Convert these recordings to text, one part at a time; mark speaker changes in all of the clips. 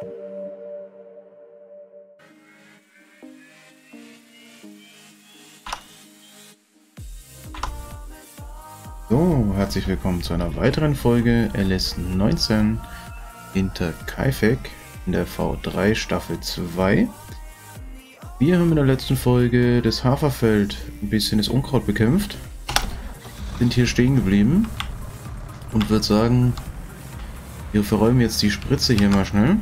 Speaker 1: So, herzlich willkommen zu einer weiteren Folge LS19 hinter Kaifek in der V3 Staffel 2. Wir haben in der letzten Folge das Haferfeld ein bisschen das Unkraut bekämpft, sind hier stehen geblieben und würde sagen, wir verräumen jetzt die Spritze hier mal schnell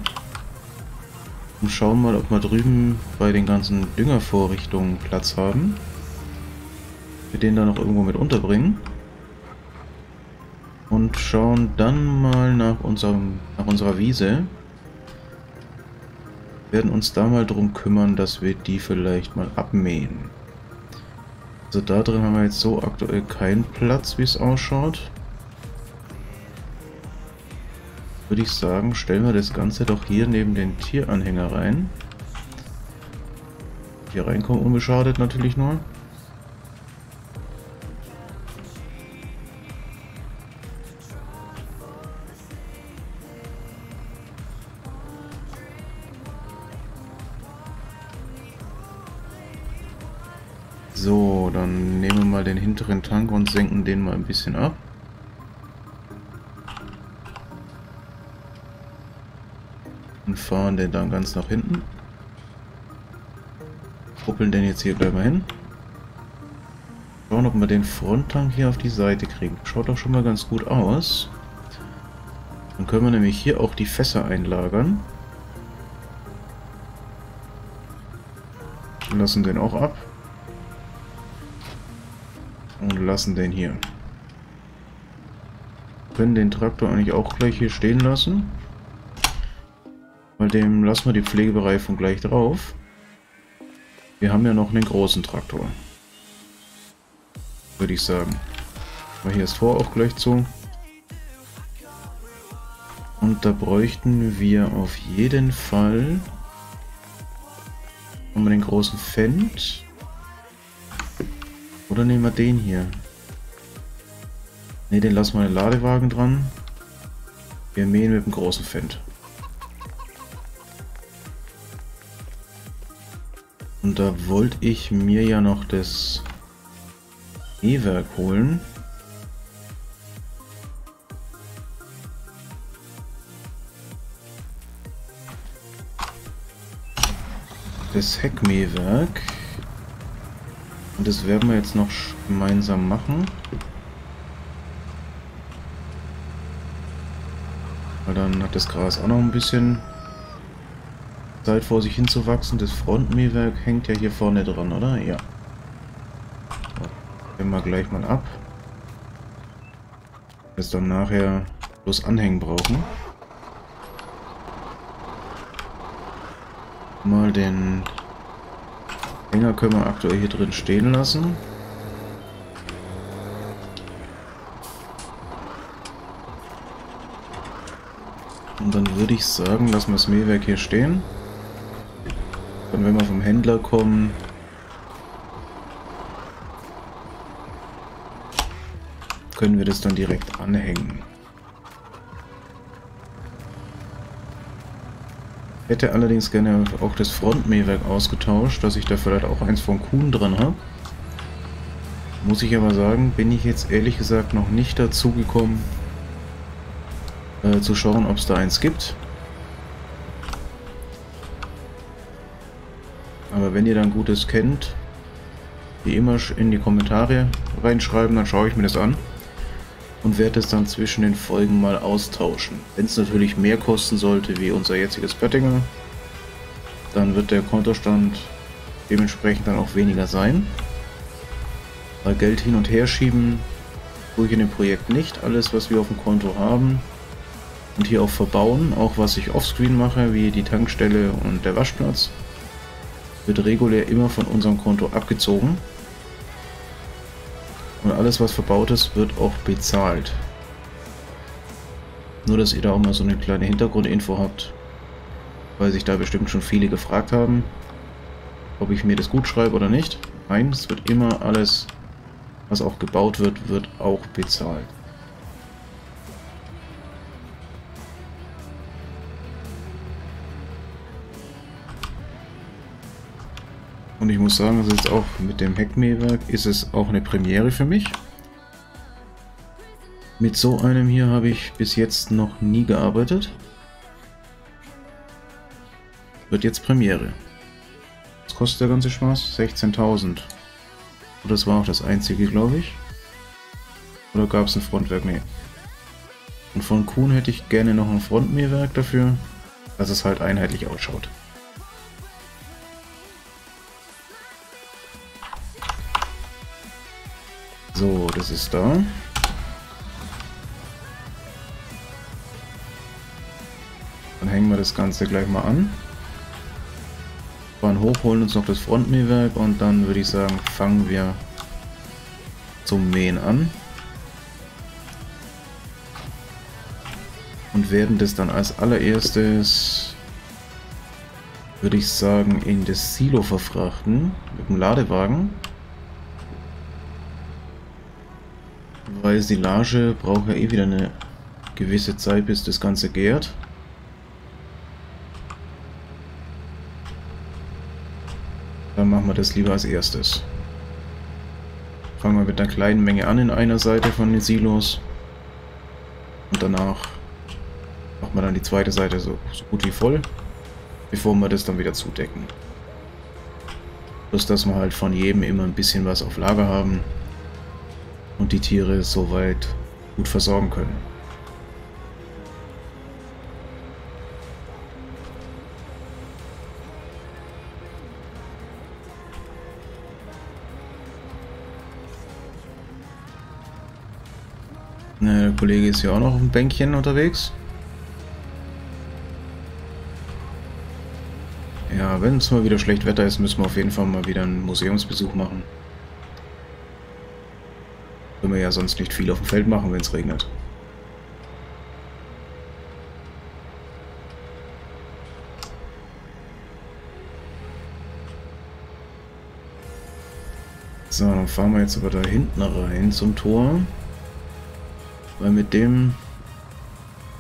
Speaker 1: und schauen mal, ob wir drüben bei den ganzen Düngervorrichtungen Platz haben. Wir den da noch irgendwo mit unterbringen und schauen dann mal nach, unserem, nach unserer Wiese. Werden uns da mal drum kümmern, dass wir die vielleicht mal abmähen. Also da drin haben wir jetzt so aktuell keinen Platz, wie es ausschaut. Würde ich sagen, stellen wir das Ganze doch hier neben den Tieranhänger rein. Hier reinkommen unbeschadet natürlich nur. So, dann nehmen wir mal den hinteren Tank und senken den mal ein bisschen ab. Und fahren den dann ganz nach hinten. Kuppeln den jetzt hier gleich mal hin. Schauen, ob wir den Fronttank hier auf die Seite kriegen. Schaut doch schon mal ganz gut aus. Dann können wir nämlich hier auch die Fässer einlagern. Lassen den auch ab und lassen den hier. Können den Traktor eigentlich auch gleich hier stehen lassen. Weil dem lassen wir die Pflegebereifung gleich drauf. Wir haben ja noch einen großen Traktor. Würde ich sagen. Aber hier ist Tor auch gleich zu. Und da bräuchten wir auf jeden Fall haben den großen Fendt. Oder nehmen wir den hier? Ne, den lassen wir den Ladewagen dran. Wir mähen mit dem großen Fendt. Und da wollte ich mir ja noch das E-Werk holen. Das Heckmähwerk. Und das werden wir jetzt noch gemeinsam machen. Weil dann hat das Gras auch noch ein bisschen Zeit vor sich hinzuwachsen. Das Frontmähwerk hängt ja hier vorne dran, oder? Ja. Nehmen wir gleich mal ab. Das dann nachher bloß anhängen brauchen. Mal den Hänger können wir aktuell hier drin stehen lassen. Und dann würde ich sagen, lassen wir das Mähwerk hier stehen. Und wenn wir vom Händler kommen, können wir das dann direkt anhängen. Hätte allerdings gerne auch das Frontmähwerk ausgetauscht, dass ich da vielleicht auch eins von Kuhn dran habe. Muss ich aber sagen, bin ich jetzt ehrlich gesagt noch nicht dazu gekommen, äh, zu schauen, ob es da eins gibt. Aber wenn ihr dann Gutes kennt, wie immer in die Kommentare reinschreiben, dann schaue ich mir das an und werde es dann zwischen den Folgen mal austauschen. Wenn es natürlich mehr kosten sollte wie unser jetziges Pöttinger, dann wird der Kontostand dementsprechend dann auch weniger sein. Weil Geld hin und her schieben tue ich in dem Projekt nicht. Alles, was wir auf dem Konto haben und hier auch verbauen, auch was ich offscreen mache, wie die Tankstelle und der Waschplatz, wird regulär immer von unserem Konto abgezogen. Und alles, was verbaut ist, wird auch bezahlt. Nur, dass ihr da auch mal so eine kleine Hintergrundinfo habt, weil sich da bestimmt schon viele gefragt haben, ob ich mir das gut schreibe oder nicht. Nein, es wird immer alles, was auch gebaut wird, wird auch bezahlt. Und ich muss sagen, also jetzt auch mit dem Heckmähwerk ist es auch eine Premiere für mich. Mit so einem hier habe ich bis jetzt noch nie gearbeitet. Wird jetzt Premiere. Was kostet der ganze Spaß? 16.000. Und das war auch das einzige, glaube ich. Oder gab es ein Frontwerk? Nee. Und von Kuhn hätte ich gerne noch ein Frontmähwerk dafür, dass es halt einheitlich ausschaut. So, das ist da. Dann hängen wir das Ganze gleich mal an. Fahren hoch, holen uns noch das Frontmähwerk und dann würde ich sagen, fangen wir zum Mähen an. Und werden das dann als allererstes, würde ich sagen, in das Silo verfrachten mit dem Ladewagen. Weil Silage braucht ja eh wieder eine gewisse Zeit, bis das Ganze gärt. Dann machen wir das lieber als erstes. Fangen wir mit einer kleinen Menge an in einer Seite von den Silos. Und danach machen wir dann die zweite Seite so, so gut wie voll, bevor wir das dann wieder zudecken. Plus, dass wir halt von jedem immer ein bisschen was auf Lager haben und die Tiere soweit gut versorgen können. Der Kollege ist ja auch noch auf dem Bänkchen unterwegs. Ja, wenn es mal wieder schlecht Wetter ist, müssen wir auf jeden Fall mal wieder einen Museumsbesuch machen. Können wir ja sonst nicht viel auf dem Feld machen, wenn es regnet. So, dann fahren wir jetzt aber da hinten rein zum Tor. Weil mit dem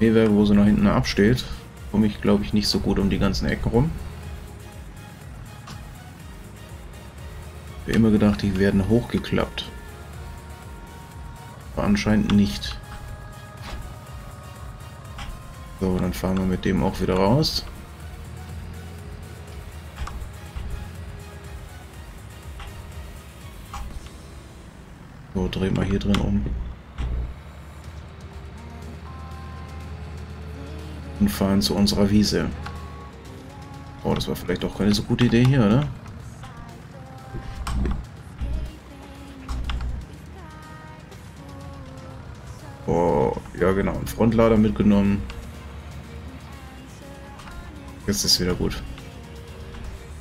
Speaker 1: Mähwerk, wo sie noch hinten absteht, komme ich glaube ich nicht so gut um die ganzen Ecken rum. Ich habe immer gedacht, die werden hochgeklappt. Aber anscheinend nicht. So, dann fahren wir mit dem auch wieder raus. So, drehen wir hier drin um. und fahren zu unserer Wiese. Oh, das war vielleicht auch keine so gute Idee hier, oder? Frontlader mitgenommen. Jetzt ist wieder gut.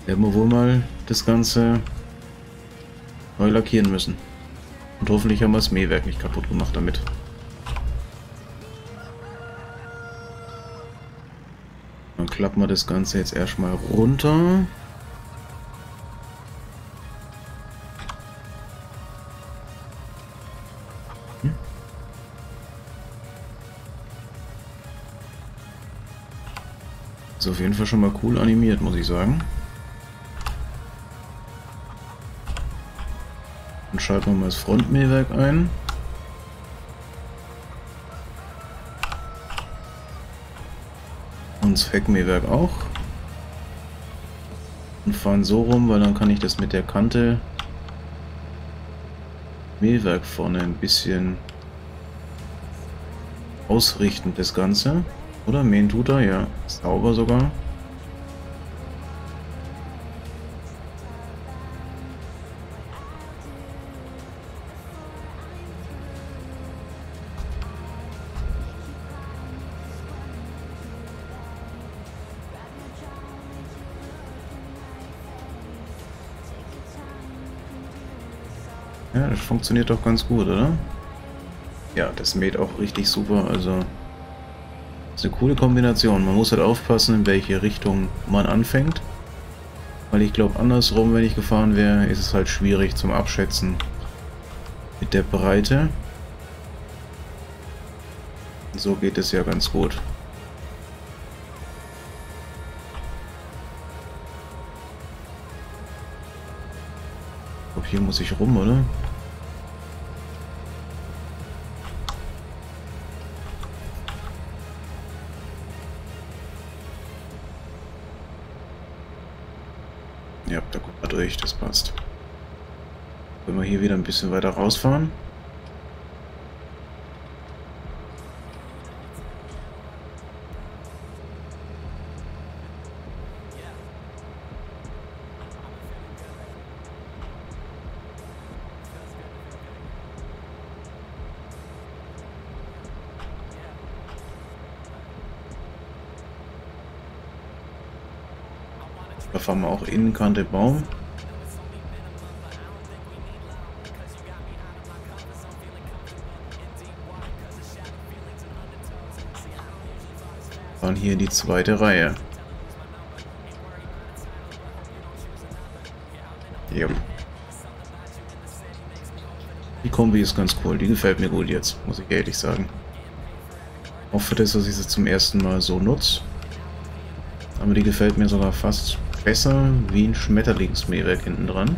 Speaker 1: Werden wir wohl mal das Ganze neu lackieren müssen. Und hoffentlich haben wir das Mähwerk nicht kaputt gemacht damit. klappen wir das Ganze jetzt erstmal runter. Ist auf jeden Fall schon mal cool animiert, muss ich sagen. Dann schalten wir mal das Frontmähwerk ein. ins Heckmähwerk auch. Und fahren so rum, weil dann kann ich das mit der Kante Mähwerk vorne ein bisschen ausrichten, das Ganze. Oder mähen tut er, ja. Sauber sogar. Ja, das funktioniert doch ganz gut, oder? Ja, das mäht auch richtig super, also... Eine coole Kombination. Man muss halt aufpassen, in welche Richtung man anfängt. Weil ich glaube, andersrum, wenn ich gefahren wäre, ist es halt schwierig zum Abschätzen mit der Breite. So geht es ja ganz gut.
Speaker 2: glaube, hier muss ich rum, oder? Ja, da guckt man durch, das passt. Wenn wir hier wieder ein bisschen weiter rausfahren. Fahren wir auch Innenkante Baum. Fahren hier die zweite Reihe. Jo. Die Kombi ist ganz cool, die gefällt mir gut jetzt, muss ich ehrlich sagen. Auch für das, dass ich sie zum ersten Mal so nutze. Aber die gefällt mir sogar fast besser wie ein Schmetterlingsmähwerk hinten dran.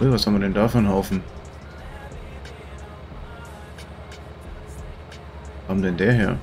Speaker 2: was haben wir denn da für einen Haufen? Kam denn der her?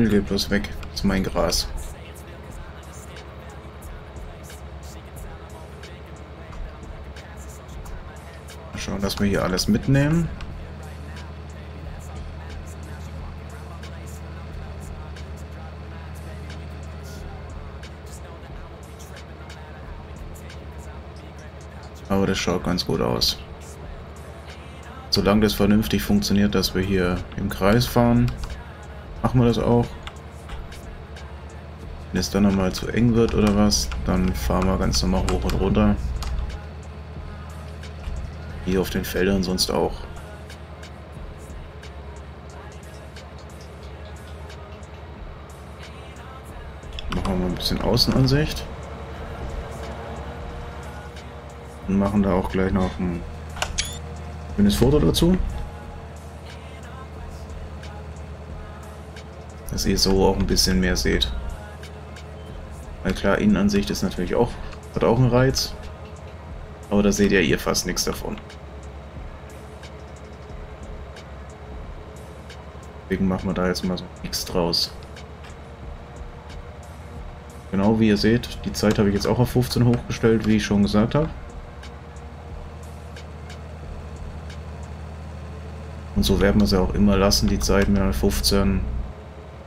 Speaker 2: Müll geht bloß weg. Das ist mein Gras. Mal schauen, dass wir hier alles mitnehmen. Aber das schaut ganz gut aus. Solange das vernünftig funktioniert, dass wir hier im Kreis fahren, Machen wir das auch. Wenn es dann nochmal zu eng wird oder was, dann fahren wir ganz normal hoch und runter. Hier auf den Feldern sonst auch. Machen wir mal ein bisschen Außenansicht. Und machen da auch gleich noch ein schönes Foto dazu. Dass ihr so auch ein bisschen mehr seht. Weil klar, Innenansicht ist natürlich auch, hat auch einen Reiz. Aber da seht ja ihr fast nichts davon. Deswegen machen wir da jetzt mal so nichts draus. Genau wie ihr seht, die Zeit habe ich jetzt auch auf 15 hochgestellt, wie ich schon gesagt habe. Und so werden wir sie auch immer lassen, die Zeit mit 15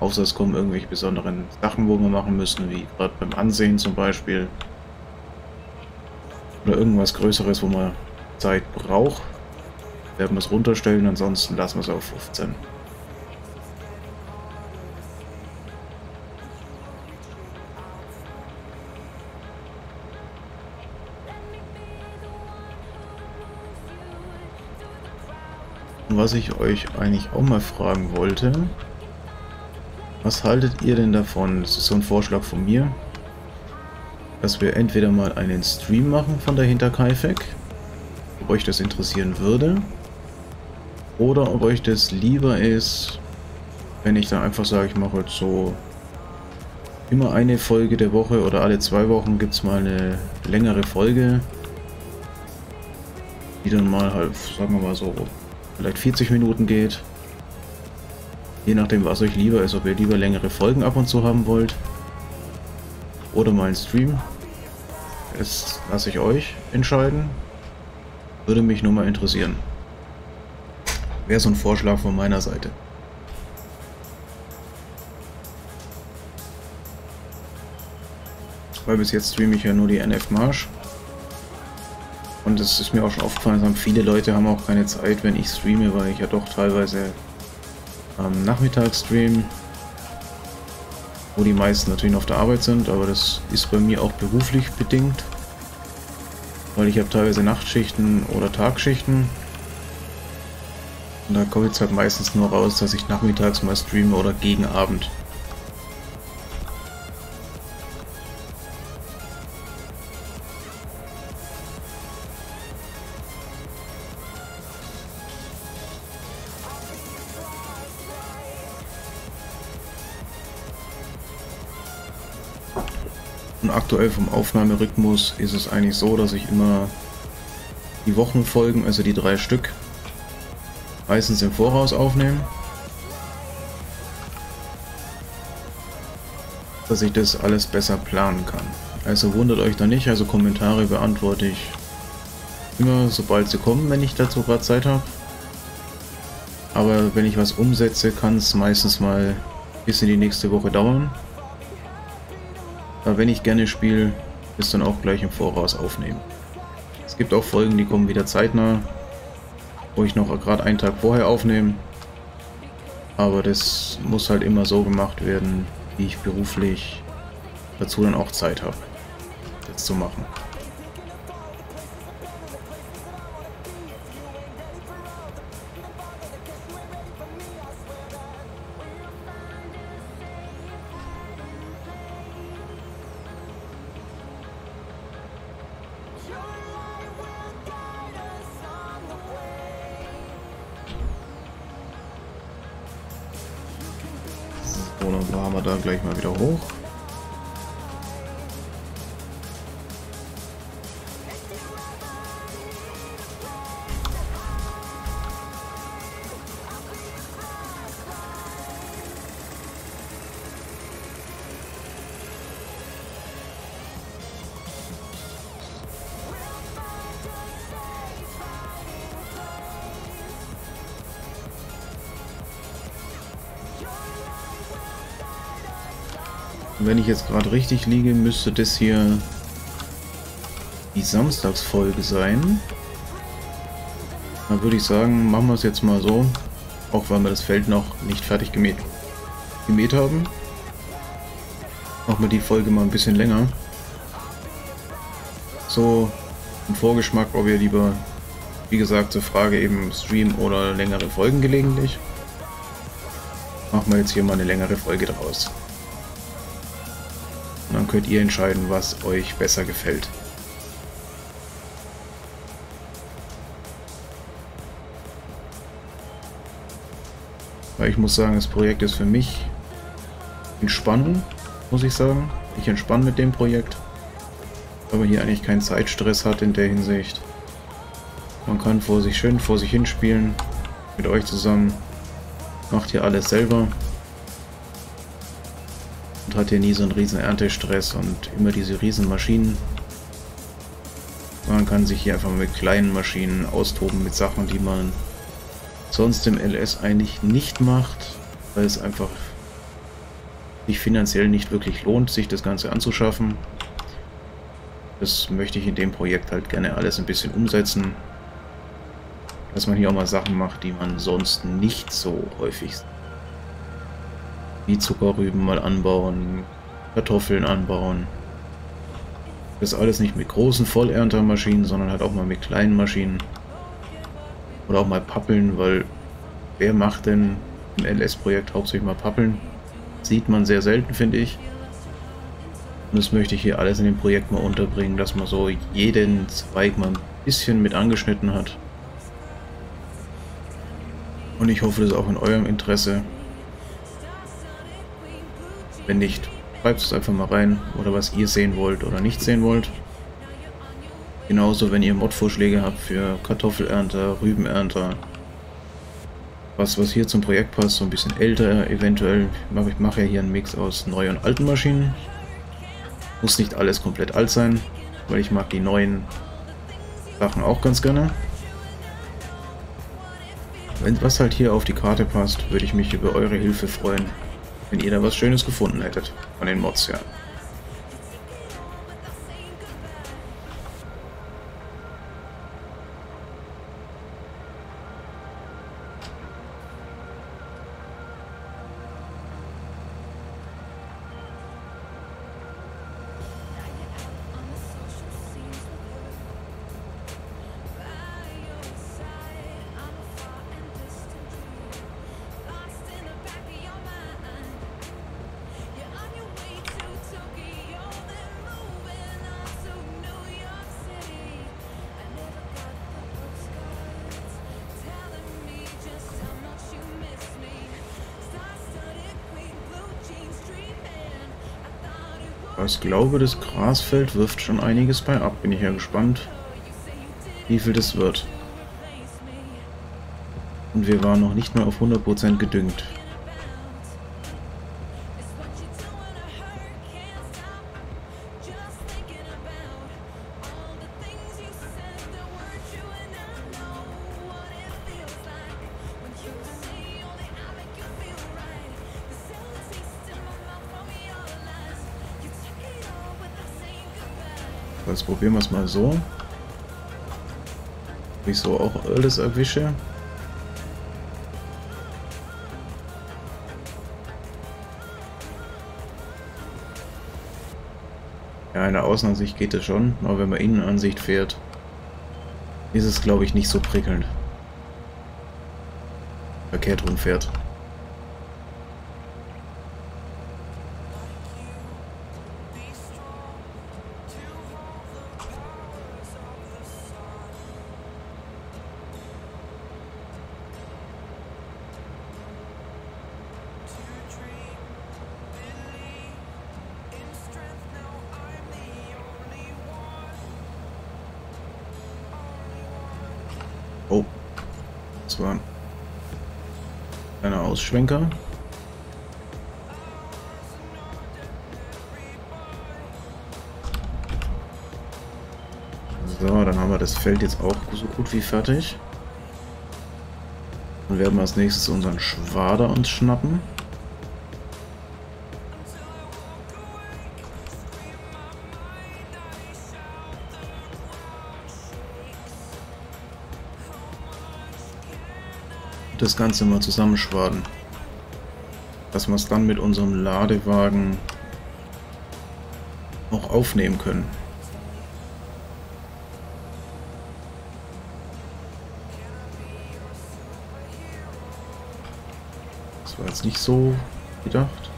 Speaker 2: Außer es kommen irgendwelche besonderen Sachen, wo wir machen müssen, wie gerade beim Ansehen zum Beispiel. Oder irgendwas Größeres, wo man Zeit braucht. Werden wir es runterstellen, ansonsten lassen wir es auf 15. was ich euch eigentlich auch mal fragen wollte, was haltet ihr denn davon? Das ist so ein Vorschlag von mir. Dass wir entweder mal einen Stream machen von der Hinterkaifeck. Ob euch das interessieren würde. Oder ob euch das lieber ist, wenn ich da einfach sage, ich mache jetzt so immer eine Folge der Woche oder alle zwei Wochen gibt es mal eine längere Folge. Die dann mal halt, sagen wir mal so, vielleicht 40 Minuten geht. Je nachdem, was euch lieber ist, ob ihr lieber längere Folgen ab und zu haben wollt. Oder mal einen Stream.
Speaker 1: das lasse ich euch entscheiden. Würde mich nur mal interessieren. Wäre so ein Vorschlag von meiner Seite. Weil bis jetzt streame ich ja nur die NF Marsch. Und es ist mir auch schon aufgefallen, viele Leute haben auch keine Zeit, wenn ich streame, weil ich ja doch teilweise am Nachmittag stream, wo die meisten natürlich noch auf der Arbeit sind, aber das ist bei mir auch beruflich bedingt, weil ich habe teilweise Nachtschichten oder Tagschichten. Und da kommt jetzt halt meistens nur raus, dass ich nachmittags mal streame oder gegen Abend. Aktuell vom Aufnahmerhythmus ist es eigentlich so, dass ich immer die Wochenfolgen, also die drei Stück, meistens im Voraus aufnehme. Dass ich das alles besser planen kann. Also wundert euch da nicht, also Kommentare beantworte ich immer, sobald sie kommen, wenn ich dazu gerade Zeit habe. Aber wenn ich was umsetze, kann es meistens mal bis in die nächste Woche dauern. Aber wenn ich gerne spiele, ist dann auch gleich im Voraus aufnehmen. Es gibt auch Folgen, die kommen wieder zeitnah, wo ich noch gerade einen Tag vorher aufnehme. Aber das muss halt immer so gemacht werden, wie ich beruflich dazu dann auch Zeit habe, das zu machen. Wenn ich jetzt gerade richtig liege, müsste das hier die Samstagsfolge sein. Dann würde ich sagen, machen wir es jetzt mal so, auch weil wir das Feld noch nicht fertig gemäht, gemäht haben. Machen wir die Folge mal ein bisschen länger. So ein Vorgeschmack, ob ihr lieber, wie gesagt, zur Frage eben Stream oder längere Folgen gelegentlich. Machen wir jetzt hier mal eine längere Folge draus. Könnt ihr entscheiden, was euch besser gefällt. Ich muss sagen, das Projekt ist für mich entspannend, muss ich sagen. Ich entspanne mit dem Projekt. Aber hier eigentlich keinen Zeitstress hat in der Hinsicht. Man kann vor sich schön vor sich hinspielen. Mit euch zusammen. Macht hier alles selber hat hier nie so einen riesen Erntestress und immer diese riesen Maschinen. Man kann sich hier einfach mit kleinen Maschinen austoben mit Sachen, die man sonst im LS eigentlich nicht macht, weil es einfach sich finanziell nicht wirklich lohnt, sich das Ganze anzuschaffen. Das möchte ich in dem Projekt halt gerne alles ein bisschen umsetzen. Dass man hier auch mal Sachen macht, die man sonst nicht so häufig wie Zuckerrüben mal anbauen, Kartoffeln anbauen. Das alles nicht mit großen Vollerntermaschinen, sondern halt auch mal mit kleinen Maschinen. Oder auch mal Pappeln, weil wer macht denn im LS-Projekt hauptsächlich mal Pappeln? Sieht man sehr selten, finde ich. Und das möchte ich hier alles in dem Projekt mal unterbringen, dass man so jeden Zweig mal ein bisschen mit angeschnitten hat. Und ich hoffe, das ist auch in eurem Interesse. Wenn nicht, schreibt es einfach mal rein oder was ihr sehen wollt oder nicht sehen wollt. Genauso, wenn ihr Modvorschläge habt für Kartoffelernter, Rübenernter, was, was hier zum Projekt passt, so ein bisschen älter eventuell. Ich mache ja hier einen Mix aus neuen und alten Maschinen. Muss nicht alles komplett alt sein.
Speaker 2: weil ich mag die neuen Sachen auch ganz gerne. Wenn was halt hier auf die Karte passt, würde ich mich über eure Hilfe freuen, wenn ihr da was Schönes gefunden hättet. Von den Mods, ja. Ich glaube, das Grasfeld wirft schon einiges bei ab. Bin ich ja gespannt, wie viel das wird. Und wir waren noch nicht mal auf 100% gedüngt. Jetzt probieren wir es mal so. Ob ich so auch alles erwische. Ja, in der Außenansicht geht es schon, aber wenn man Innenansicht fährt, ist es glaube ich nicht so prickelnd. Verkehrt rumfährt. Oh. Ausschwenker. So, dann haben wir das Feld jetzt auch so gut wie fertig. Dann werden wir als nächstes unseren Schwader uns schnappen. das Ganze mal zusammenschwaden. Dass wir es dann mit unserem Ladewagen auch aufnehmen können. Das war jetzt nicht so gedacht.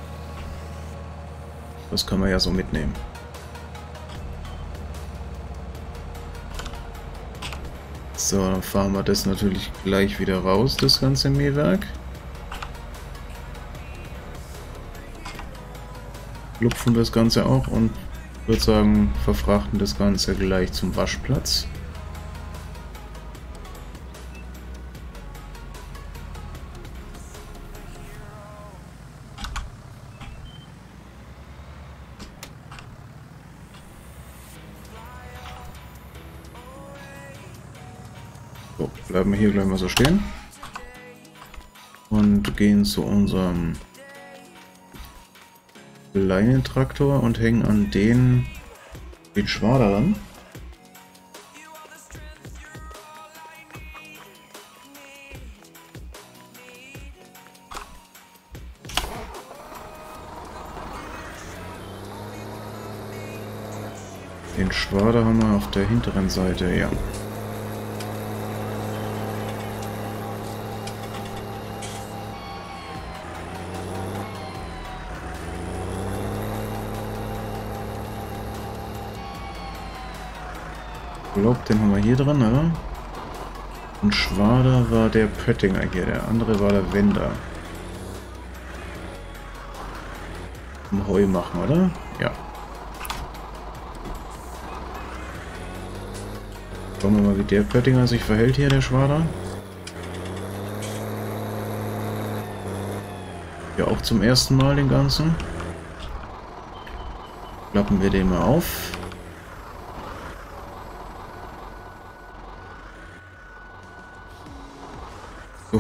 Speaker 2: Das können wir ja so mitnehmen. So, dann fahren wir das natürlich gleich wieder raus, das ganze Mähwerk. Lupfen das Ganze auch und würde sagen, verfrachten das Ganze gleich zum Waschplatz. bleiben wir hier gleich mal so stehen. Und gehen zu unserem kleinen Traktor und hängen an den, den Schwader ran. Den Schwader haben wir auf der hinteren Seite, ja. Glaube, den haben wir hier drin, oder? Und Schwader war der Pöttinger hier, der andere war der Wender. Zum Heu machen, oder? Ja. Schauen wir mal, wie der Pöttinger sich verhält hier, der Schwader. Ja, auch zum ersten Mal den ganzen. Klappen wir den mal auf.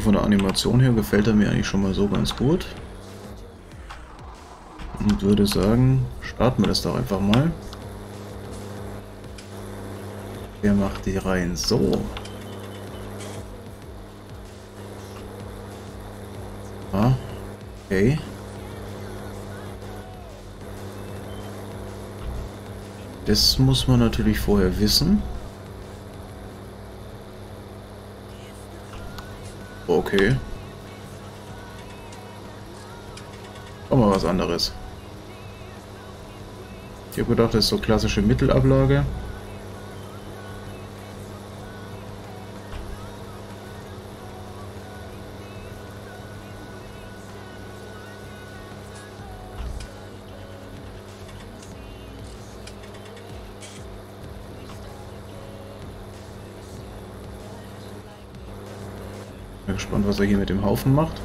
Speaker 1: Von der Animation her gefällt er mir eigentlich schon mal so ganz gut. Und würde sagen, starten wir das doch einfach mal. Wer macht die rein? So. Ah, okay. Das muss man natürlich vorher wissen. Okay. Auch mal was anderes. Ich habe gedacht, das ist so klassische Mittelablage. Gespannt, was er hier mit dem Haufen macht.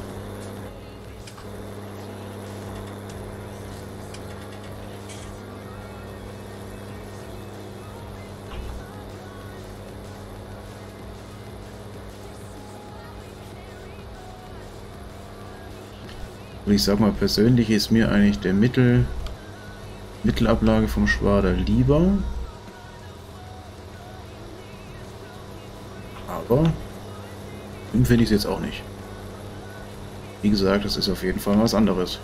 Speaker 1: Und ich sag mal, persönlich ist mir eigentlich der Mittel, Mittelablage vom Schwader lieber. Aber finde ich es jetzt auch nicht. Wie gesagt, das ist auf jeden Fall was anderes.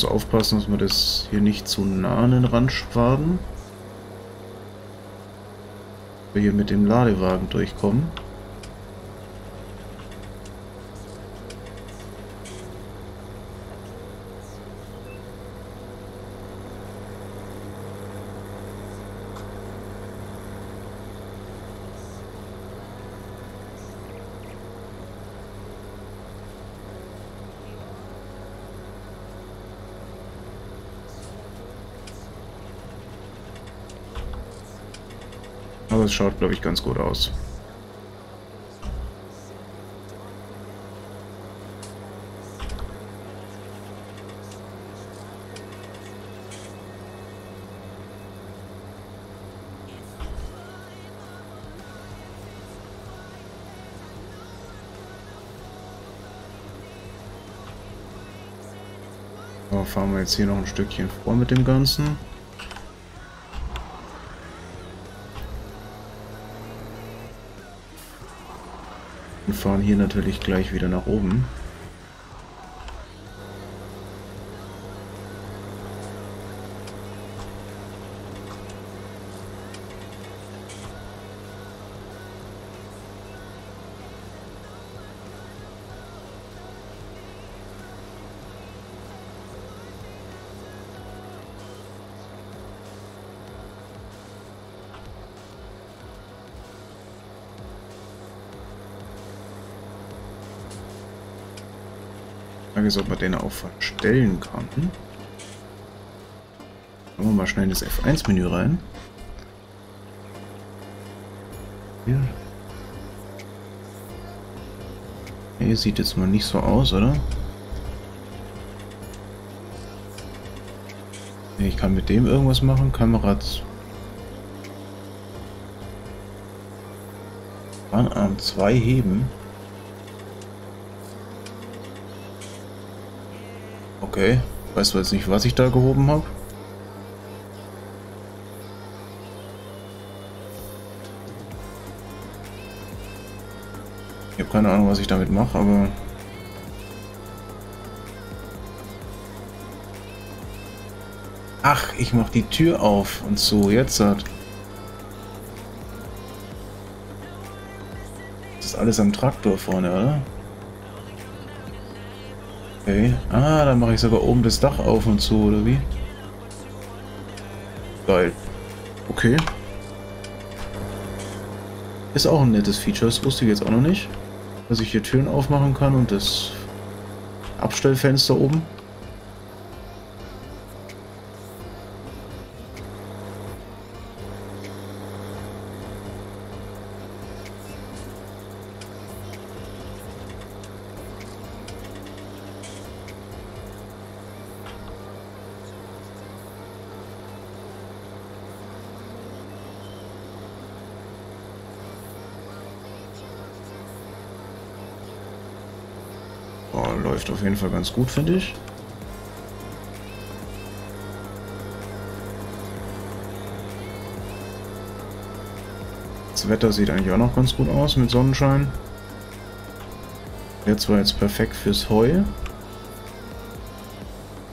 Speaker 1: Bloß aufpassen, dass wir das hier nicht zu nah an den Rand schwaden. Wir hier mit dem Ladewagen durchkommen. Aber es schaut, glaube ich, ganz gut aus. So, fahren wir jetzt hier noch ein Stückchen vor mit dem Ganzen. Fahren hier natürlich gleich wieder nach oben. Ist, ob man den auch verstellen kann. Schauen wir mal schnell in das F1-Menü rein. Hier. Hier sieht jetzt mal nicht so aus, oder? Ich kann mit dem irgendwas machen. Kameras. Fahrarm 2 heben. Okay. Weißt du jetzt nicht, was ich da gehoben habe? Ich habe keine Ahnung, was ich damit mache, aber... Ach, ich mache die Tür auf und so, jetzt hat... Das ist alles am Traktor vorne, oder? Okay. Ah, dann mache ich sogar oben das Dach auf und so, oder wie? Geil. Okay. Ist auch ein nettes Feature, das wusste ich jetzt auch noch nicht. Dass ich hier Türen aufmachen kann und das Abstellfenster oben. Läuft auf jeden Fall ganz gut, finde ich. Das Wetter sieht eigentlich auch noch ganz gut aus mit Sonnenschein. Wäre zwar jetzt perfekt fürs Heu,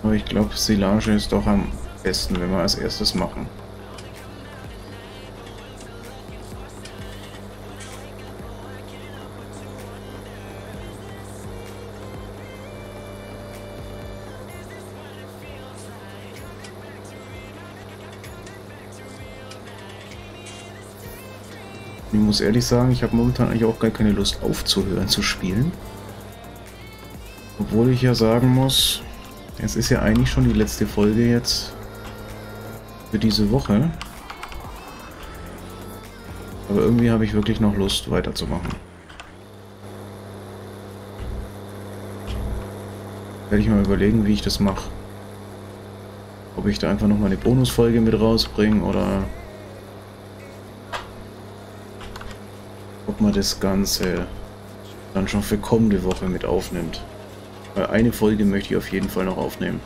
Speaker 1: aber ich glaube Silage ist doch am besten, wenn wir als erstes machen. Muss ehrlich sagen, ich habe momentan eigentlich auch gar keine Lust aufzuhören zu spielen. Obwohl ich ja sagen muss, es ist ja eigentlich schon die letzte Folge jetzt für diese Woche. Aber irgendwie habe ich wirklich noch Lust weiterzumachen. Werde ich mal überlegen, wie ich das mache. Ob ich da einfach nochmal eine Bonusfolge mit rausbringe oder ob man das Ganze dann schon für kommende Woche mit aufnimmt. Weil eine Folge möchte ich auf jeden Fall noch aufnehmen.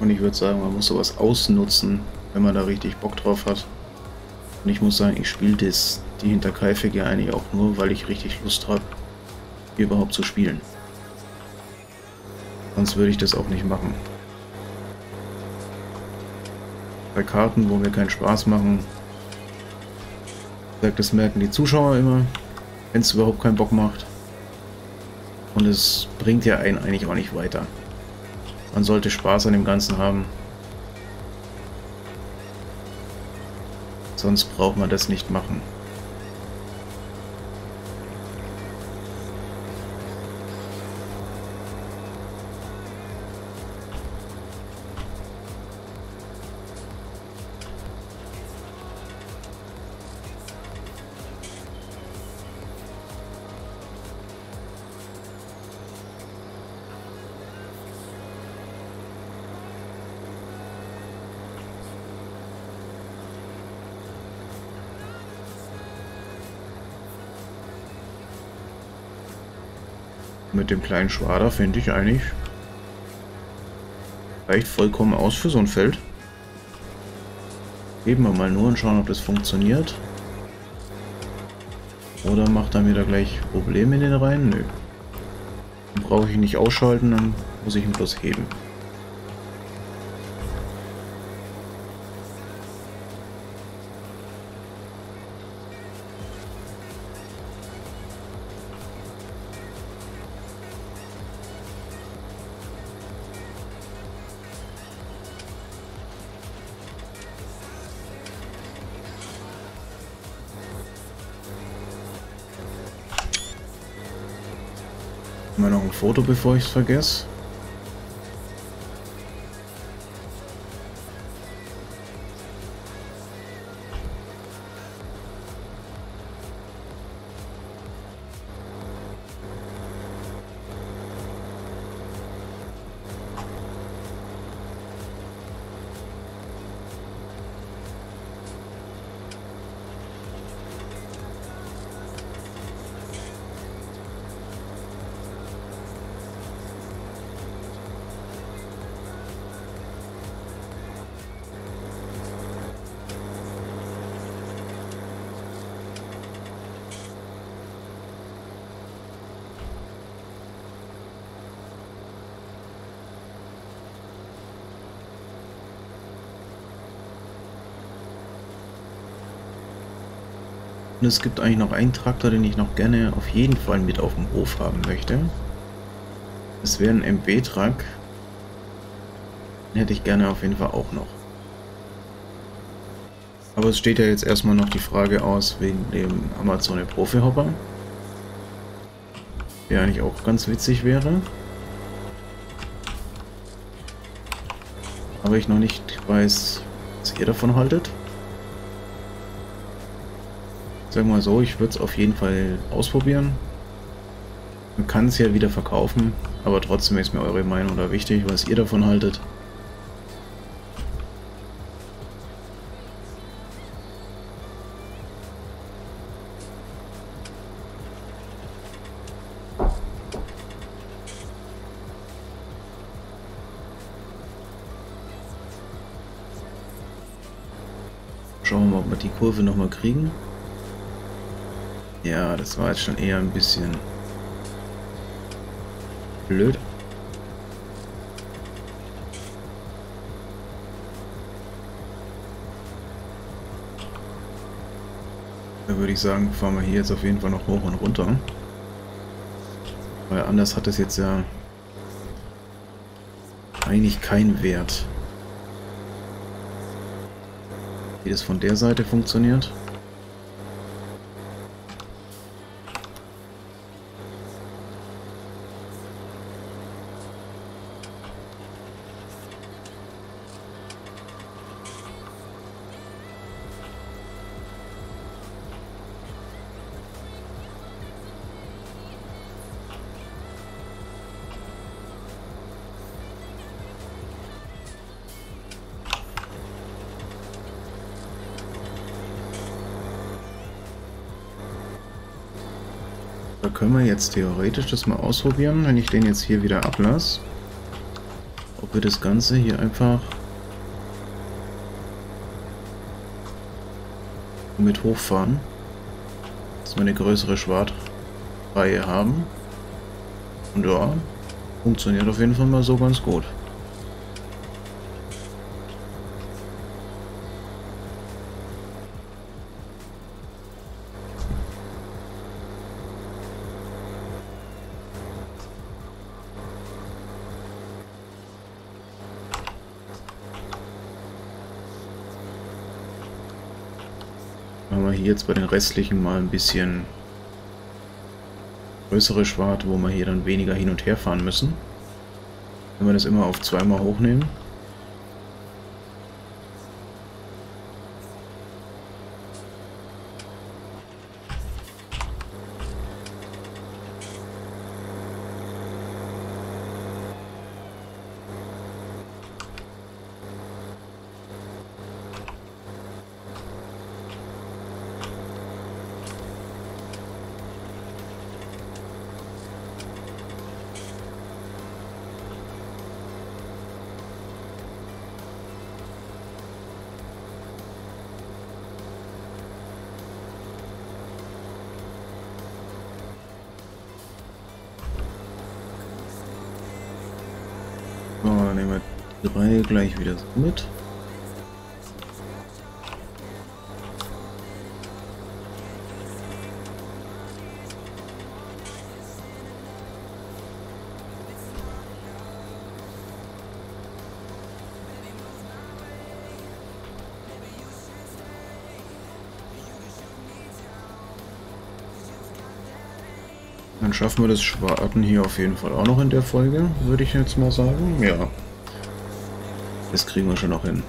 Speaker 1: Und ich würde sagen, man muss sowas ausnutzen, wenn man da richtig Bock drauf hat. Und ich muss sagen, ich spiele das, die Hinterkaifige eigentlich auch nur, weil ich richtig Lust habe, hier überhaupt zu spielen. Sonst würde ich das auch nicht machen bei Karten, wo mir keinen Spaß machen. Das merken die Zuschauer immer, wenn es überhaupt keinen Bock macht. Und es bringt ja einen eigentlich auch nicht weiter. Man sollte Spaß an dem Ganzen haben. Sonst braucht man das nicht machen. Mit dem kleinen Schwader finde ich eigentlich reicht vollkommen aus für so ein Feld. Geben wir mal nur und schauen, ob das funktioniert. Oder macht er mir da gleich Probleme in den Reihen? Nö. Brauche ich ihn nicht ausschalten, dann muss ich ihn bloß heben. Foto, bevor ich es vergesse. Und es gibt eigentlich noch einen Traktor, den ich noch gerne auf jeden Fall mit auf dem Hof haben möchte. Es wäre ein MB-Truck. Den hätte ich gerne auf jeden Fall auch noch. Aber es steht ja jetzt erstmal noch die Frage aus wegen dem Amazon Profi Hopper. Der eigentlich auch ganz witzig wäre. Aber ich noch nicht weiß, was ihr davon haltet. Sagen wir so, ich würde es auf jeden Fall ausprobieren. Man kann es ja wieder verkaufen, aber trotzdem ist mir eure Meinung da wichtig, was ihr davon haltet. Schauen wir mal, ob wir die Kurve nochmal kriegen. Ja, das war jetzt schon eher ein bisschen blöd. Da würde ich sagen, fahren wir hier jetzt auf jeden Fall noch hoch und runter. Weil anders hat es jetzt ja eigentlich keinen Wert. Wie das von der Seite funktioniert. Können wir jetzt theoretisch das mal ausprobieren, wenn ich den jetzt hier wieder ablasse. Ob wir das Ganze hier einfach mit hochfahren. Dass wir eine größere Schwartreihe haben. Und ja, funktioniert auf jeden Fall mal so ganz gut. Hier jetzt bei den restlichen mal ein bisschen größere Schwarte, wo wir hier dann weniger hin und her fahren müssen. Wenn wir das immer auf zweimal hochnehmen. So, dann nehmen wir die Reihe gleich wieder so mit. Dann schaffen wir das Schwarten hier auf jeden Fall auch noch in der Folge, würde ich jetzt mal sagen. Ja. Das kriegen wir schon noch hin.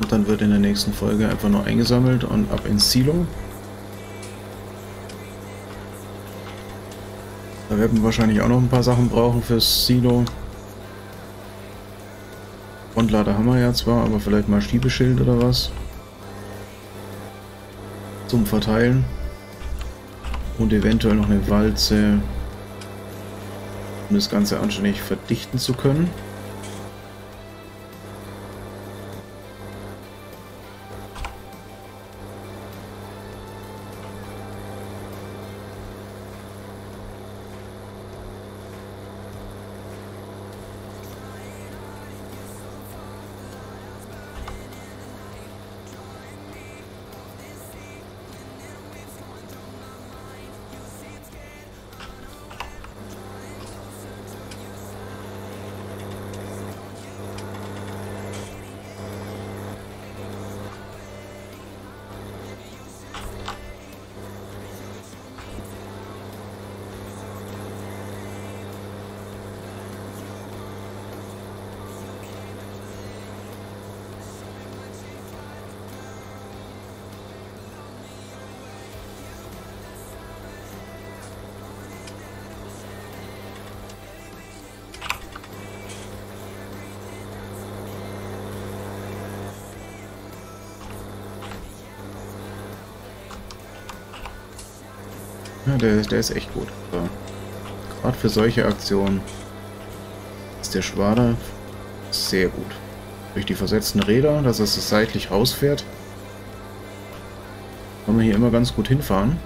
Speaker 1: Und dann wird in der nächsten Folge einfach nur eingesammelt und ab ins Silo. Da werden wir wahrscheinlich auch noch ein paar Sachen brauchen fürs Silo. Frontlader haben wir ja zwar, aber vielleicht mal Schiebeschild oder was zum Verteilen. Und eventuell noch eine Walze, um das Ganze anständig verdichten zu können.
Speaker 2: Der, der ist echt gut. So. Gerade für solche Aktionen ist der Schwader sehr gut. Durch die versetzten Räder, dass es seitlich rausfährt, kann man hier immer ganz gut hinfahren.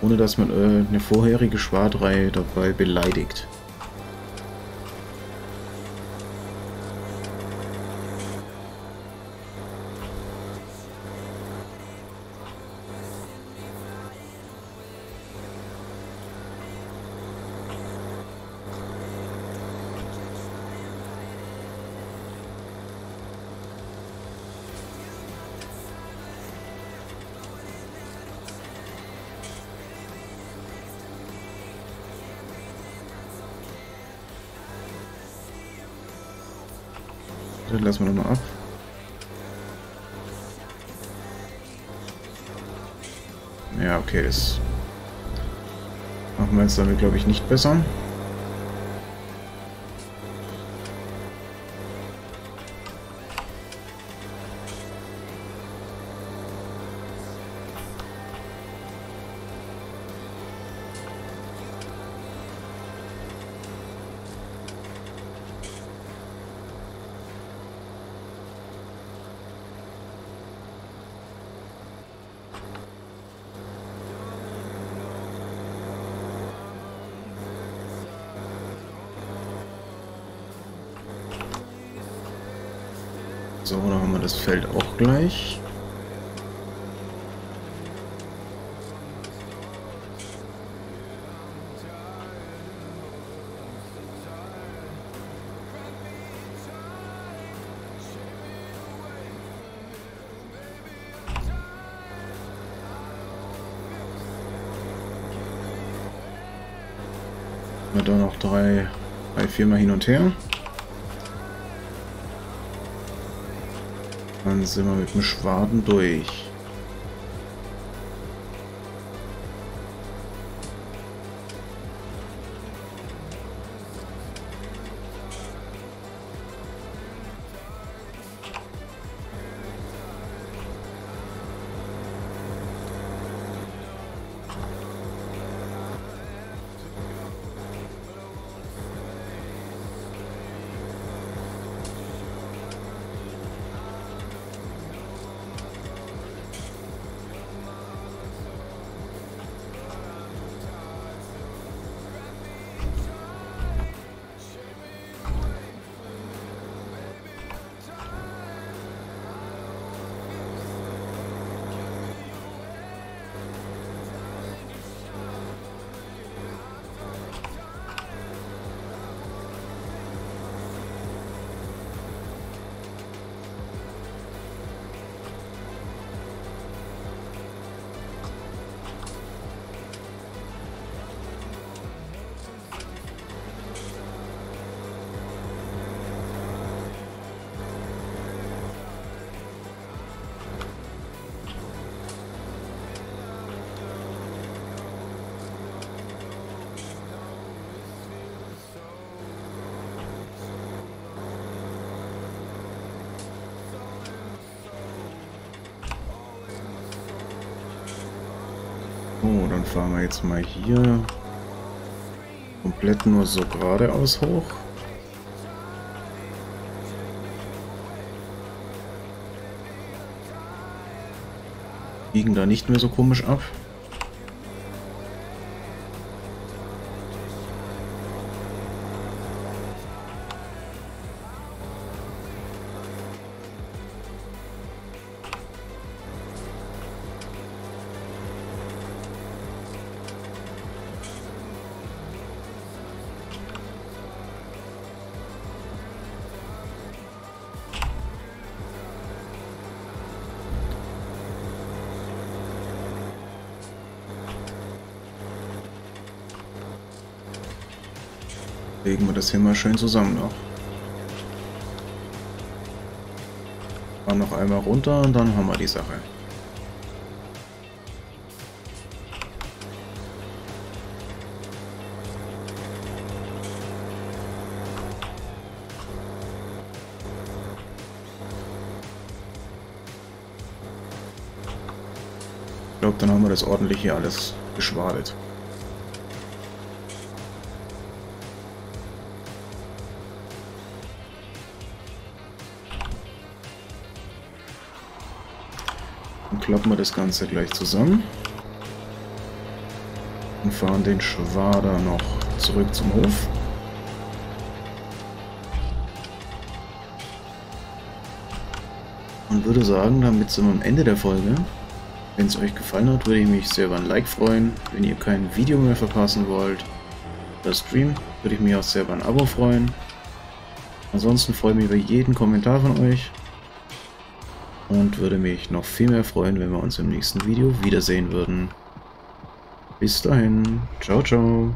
Speaker 2: Ohne dass man äh, eine vorherige Schwadreihe dabei beleidigt. Wir nochmal ab. Ja, okay, das machen wir jetzt damit, glaube ich, nicht besser. So, dann haben wir das Feld auch gleich. Da noch drei, drei, viermal hin und her. Sind wir mit dem Schwaden durch. Fahren wir jetzt mal hier komplett nur so geradeaus hoch. Biegen da nicht mehr so komisch ab. Legen wir das hier mal schön zusammen noch. Fahren noch einmal runter und dann haben wir die Sache.
Speaker 1: glaube, dann haben wir das ordentlich hier alles geschwadet. Klappen wir das Ganze gleich zusammen. Und fahren den Schwader noch zurück zum Hof. Und würde sagen, damit sind wir am Ende der Folge. Wenn es euch gefallen hat, würde ich mich sehr über ein Like freuen. Wenn ihr kein Video mehr verpassen wollt, das Stream, würde ich mich auch sehr über ein Abo freuen. Ansonsten freue ich mich über jeden Kommentar von euch und würde mich noch viel mehr freuen, wenn wir uns im nächsten Video wiedersehen würden. Bis dahin, ciao ciao.